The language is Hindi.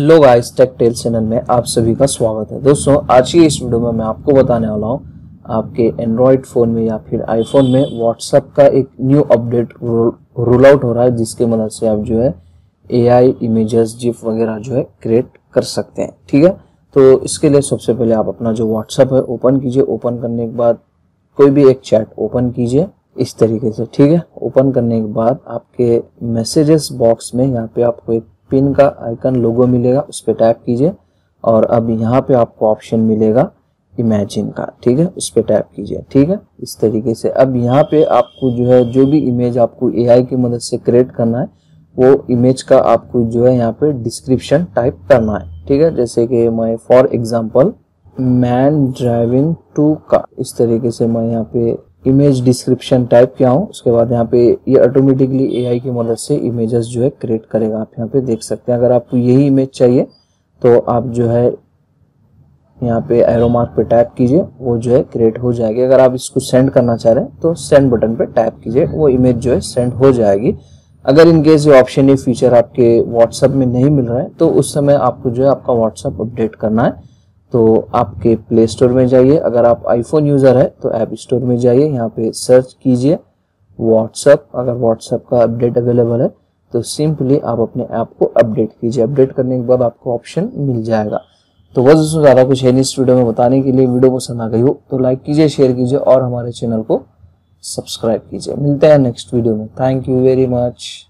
Hello guys tech tell channel में आप सभी का स्वागत है। दोस्तों, आज की इस वीडियो में मैं आपको बताने वाला हूँ, आपके एंड्रॉयड फ़ोन में या फिर आईफोन में व्हाट्सएप का एक न्यू अपडेट रोल आउट हो रहा है, जिसके मदद से आप जो है एआई इमेजेस जिप वगैरह जो है क्रिएट कर सकते हैं। ठीक है? तो इसके लिए सबसे पहले आप अपना जो व्हाट्सएप है ओपन कीजिए। ओपन करने के बाद कोई भी एक चैट ओपन कीजिए इस तरीके से। ठीक है? ओपन करने के बाद आपके मैसेजेस बॉक्स में यहाँ पे आपको एक पिन का आइकन लोगो मिलेगा, उस पर टैप कीजिए और अब यहाँ पे आपको ऑप्शन मिलेगा इमेजिन का, ठीक है? उस पर टैप कीजिए, ठीक है? इस तरीके से। अब यहाँ पे आपको जो है, जो भी इमेज आपको एआई की मदद से क्रिएट करना है, वो इमेज का आपको जो है यहाँ पे डिस्क्रिप्शन टाइप करना है, ठीक है? जैसे कि मैं for example man driving to का इस तरीके से मैं यहाँ पे इमेज डिस्क्रिप्शन टाइप किया हूँ, उसके बाद यहाँ पे ये ऑटोमेटिकली एआई की मदद से इमेजेस जो है क्रिएट करेगा। आप यहाँ पे देख सकते हैं, अगर आपको यही इमेज चाहिए तो आप जो है यहाँ पे एरो मार्क पे टैप कीजिए, वो जो है क्रिएट हो जाएगी। अगर आप इसको सेंड करना चाह रहे हैं तो सेंड बटन पे टैप कीजिए, वो इमेज जो है सेंड हो जाएगी। अगर इनकेस ये ऑप्शन ये फीचर आपके व्हाट्सएप में नहीं मिल रहा है तो उस समय आपको जो है आपका व्हाट्सएप अपडेट करना है। तो आपके प्ले स्टोर में जाइए। अगर आप आईफोन यूज़र है तो ऐप स्टोर में जाइए। यहाँ पे सर्च कीजिए व्हाट्सअप अगर व्हाट्सअप का अपडेट अवेलेबल है तो सिंपली आप अपने ऐप को अपडेट कीजिए। अपडेट करने के बाद आपको ऑप्शन मिल जाएगा। तो बस उसमें ज़्यादा कुछ है नहीं इस वीडियो में। बताने के लिए वीडियो पसंद आ गई हो तो लाइक कीजिए शेयर कीजिए और हमारे चैनल को सब्सक्राइब कीजिए। मिलते हैं नेक्स्ट वीडियो में। Thank you very much